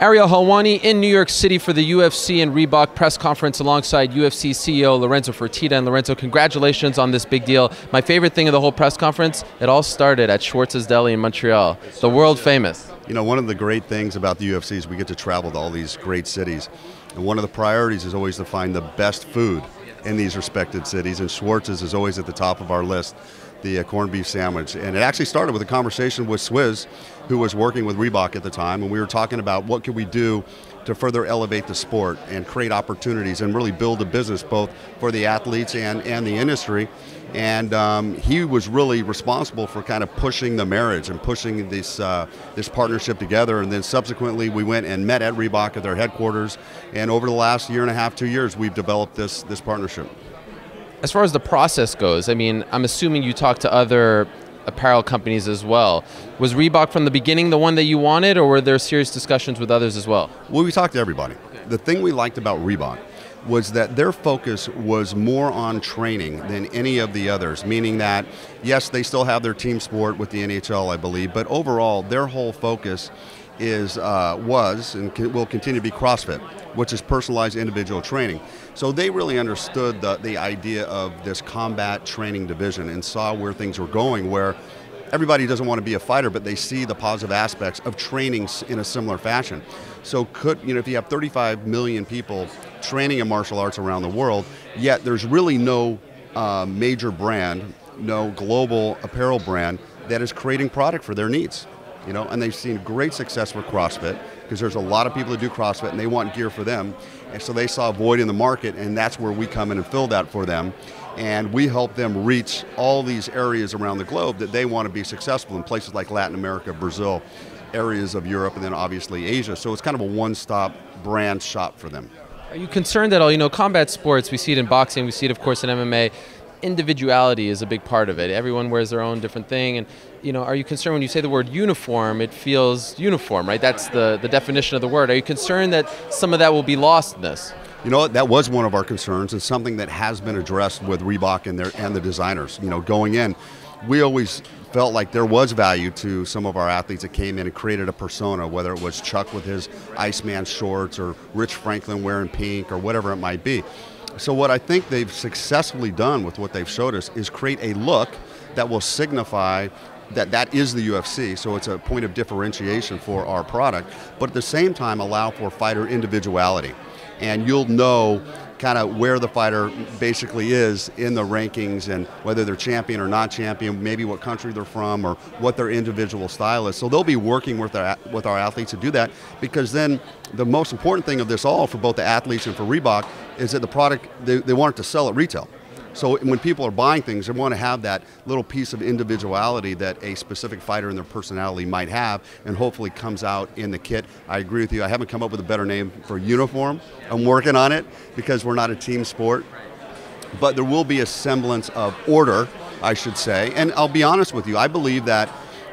Ariel Helwani in New York City for the UFC and Reebok press conference alongside UFC CEO Lorenzo Fertitta. And Lorenzo, congratulations on this big deal. My favorite thing of the whole press conference, it all started at Schwartz's Deli in Montreal, the world famous. You know, one of the great things about the UFC is we get to travel to all these great cities. And one of the priorities is always to find the best food in these respected cities. And Schwartz's is always at the top of our list the uh, corned beef sandwich. And it actually started with a conversation with Swizz, who was working with Reebok at the time, and we were talking about what could we do to further elevate the sport and create opportunities and really build a business both for the athletes and, and the industry. And um, he was really responsible for kind of pushing the marriage and pushing this uh, this partnership together. And then subsequently, we went and met at Reebok at their headquarters. And over the last year and a half, two years, we've developed this this partnership. As far as the process goes, I mean, I'm assuming you talked to other apparel companies as well. Was Reebok from the beginning the one that you wanted, or were there serious discussions with others as well? Well, we talked to everybody. The thing we liked about Reebok was that their focus was more on training than any of the others, meaning that, yes, they still have their team sport with the NHL, I believe, but overall, their whole focus is uh, was and will continue to be CrossFit, which is personalized individual training. So they really understood the, the idea of this combat training division and saw where things were going, where everybody doesn't want to be a fighter, but they see the positive aspects of training in a similar fashion. So could you know if you have 35 million people training in martial arts around the world, yet there's really no uh, major brand, no global apparel brand that is creating product for their needs you know, and they've seen great success with CrossFit because there's a lot of people that do CrossFit and they want gear for them. And so they saw a void in the market, and that's where we come in and fill that for them. And we help them reach all these areas around the globe that they want to be successful in places like Latin America, Brazil, areas of Europe, and then obviously Asia. So it's kind of a one stop brand shop for them. Are you concerned at all? You know, combat sports, we see it in boxing, we see it, of course, in MMA individuality is a big part of it. Everyone wears their own different thing, and you know, are you concerned when you say the word uniform? It feels uniform, right? That's the the definition of the word. Are you concerned that some of that will be lost in this? You know, that was one of our concerns, and something that has been addressed with Reebok and their and the designers. You know, going in, we always felt like there was value to some of our athletes that came in and created a persona, whether it was Chuck with his Iceman shorts or Rich Franklin wearing pink or whatever it might be. So what I think they've successfully done with what they've showed us is create a look that will signify that that is the UFC, so it's a point of differentiation for our product, but at the same time allow for fighter individuality. And you'll know kind of where the fighter basically is in the rankings and whether they're champion or not champion, maybe what country they're from or what their individual style is. So they'll be working with our, with our athletes to do that because then the most important thing of this all for both the athletes and for Reebok is that the product, they, they want it to sell at retail. So when people are buying things, they want to have that little piece of individuality that a specific fighter and their personality might have, and hopefully comes out in the kit. I agree with you. I haven't come up with a better name for uniform. I'm working on it because we're not a team sport. But there will be a semblance of order, I should say. And I'll be honest with you, I believe that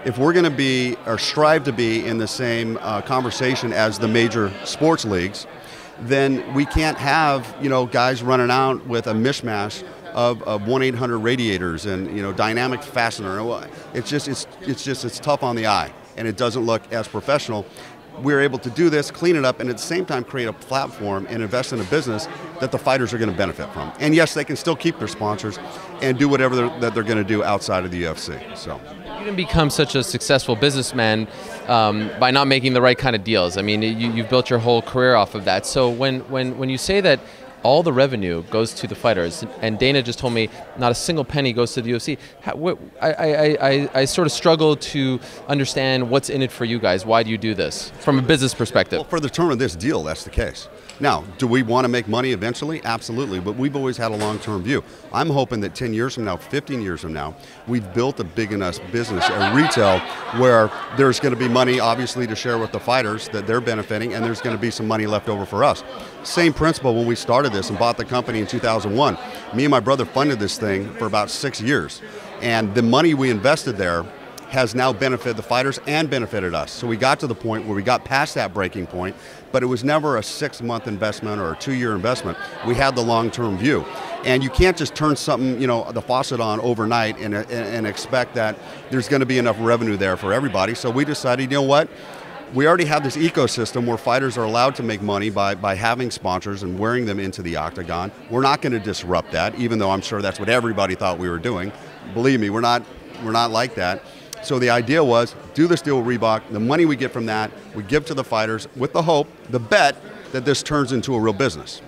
if we're going to be or strive to be in the same uh, conversation as the major sports leagues, then we can't have you know guys running out with a mishmash of, of 1-800 radiators and you know dynamic fastener. It's just it's it's just it's tough on the eye and it doesn't look as professional. We're able to do this, clean it up, and at the same time create a platform and invest in a business that the fighters are going to benefit from. And yes, they can still keep their sponsors and do whatever they're, that they're going to do outside of the UFC. So didn't become such a successful businessman um, by not making the right kind of deals. I mean, you, have built your whole career off of that. So when when when you say that all the revenue goes to the fighters. And Dana just told me not a single penny goes to the UFC. How, I, I, I, I, sort of struggle to understand what's in it for you guys. Why do you do this from a business perspective? Well, for the term of this deal, that's the case. Now, do we want to make money eventually? Absolutely, but we've always had a long-term view. I'm hoping that 10 years from now, 15 years from now, we've built a big enough business at retail where there's going to be money, obviously, to share with the fighters that they're benefiting, and there's going to be some money left over for us. Same principle when we started this and bought the company in 2001. Me and my brother funded this thing for about six years, and the money we invested there has now benefited the fighters and benefited us. So we got to the point where we got past that breaking point, but it was never a six month investment or a two year investment. We had the long term view. And you can't just turn something, you know, the faucet on overnight and, and, and expect that there's going to be enough revenue there for everybody. So we decided, you know what? we already have this ecosystem where fighters are allowed to make money by, by having sponsors and wearing them into the octagon. We're not going to disrupt that, even though I'm sure that's what everybody thought we were doing. Believe me, we're not, we're not like that. So the idea was do this deal with Reebok. The money we get from that, we give to the fighters with the hope, the bet that this turns into a real business.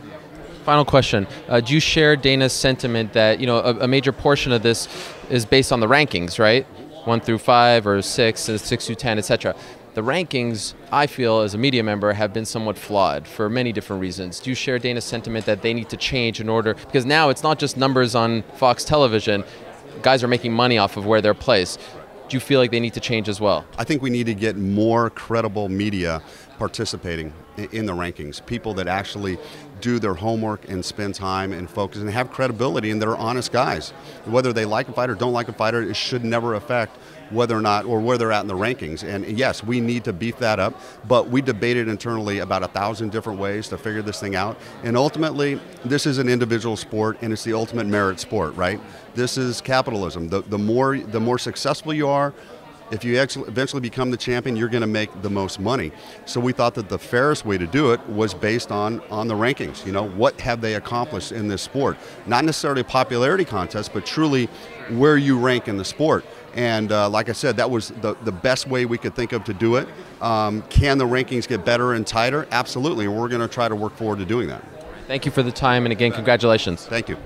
Final question: uh, Do you share Dana's sentiment that you know a, a, major portion of this is based on the rankings, right? One through five, or six, six through ten, etc. The rankings, I feel, as a media member, have been somewhat flawed for many different reasons. Do you share Dana's sentiment that they need to change in order? Because now it's not just numbers on Fox television; guys are making money off of where they're placed do you feel like they need to change as well? I think we need to get more credible media participating in the rankings. People that actually do their homework and spend time and focus and have credibility and they're honest guys. Whether they like a fighter or don't like a fighter, it should never affect whether or not or where they're at in the rankings. And yes, we need to beef that up, but we debated internally about a thousand different ways to figure this thing out. And ultimately, this is an individual sport and it's the ultimate merit sport, right? This is capitalism. The, the more the more successful you are, if you eventually become the champion, you're going to make the most money. So we thought that the fairest way to do it was based on on the rankings. You know, what have they accomplished in this sport? Not necessarily a popularity contest, but truly where you rank in the sport. And uh, like I said, that was the, the best way we could think of to do it. Um, can the rankings get better and tighter? Absolutely. And we're going to try to work forward to doing that. Thank you for the time, and again, congratulations. Thank you.